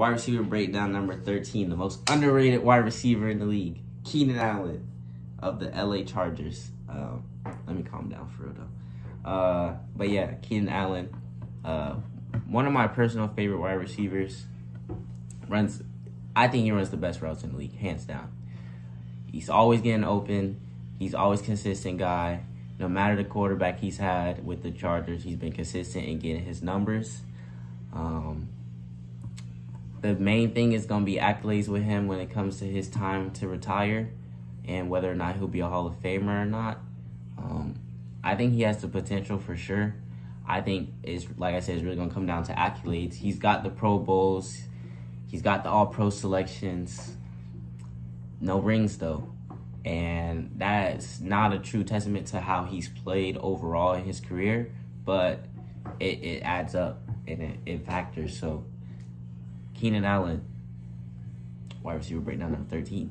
Wide receiver breakdown number 13, the most underrated wide receiver in the league, Keenan Allen of the LA Chargers. Um, let me calm down for real though. Uh, but yeah, Keenan Allen, uh, one of my personal favorite wide receivers. Runs, I think he runs the best routes in the league, hands down. He's always getting open. He's always consistent guy. No matter the quarterback he's had with the Chargers, he's been consistent in getting his numbers. Um, the main thing is going to be accolades with him when it comes to his time to retire and whether or not he'll be a Hall of Famer or not. Um, I think he has the potential for sure. I think it's like I said, it's really gonna come down to accolades. He's got the Pro Bowls, he's got the All Pro selections. No rings though, and that's not a true testament to how he's played overall in his career. But it, it adds up and it, it factors. So Keenan Allen, wide receiver breakdown number thirteen.